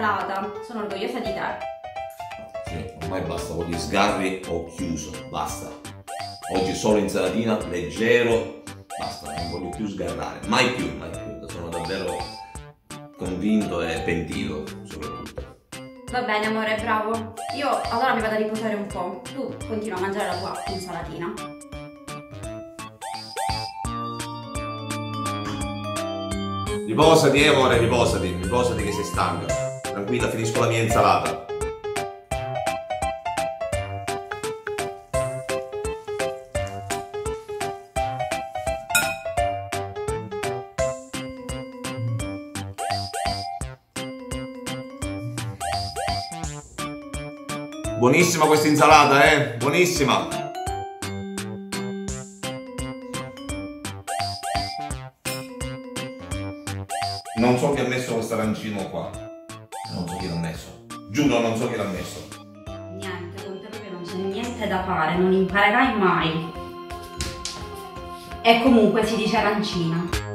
insalata. Sono orgogliosa di te. Sì, ormai basta con gli sgarri, ho chiuso, basta. Oggi solo insalatina, leggero, basta, non voglio più sgarrare, mai più, mai più. Sono davvero convinto e pentito, soprattutto. Va bene, amore, bravo. Io allora mi vado a riposare un po'. Tu continua a mangiare la tua insalatina. Riposati, eh, amore, riposati, riposati che sei stanca. Tranquilla, finisco la mia insalata. Buonissima questa insalata, eh? Buonissima! Non so chi ha messo questo arancino qua. Non so chi l'ha messo. Giuro, non so chi l'ha messo. Niente, con te proprio non c'è niente da fare, non imparerai mai. E comunque si dice arancina.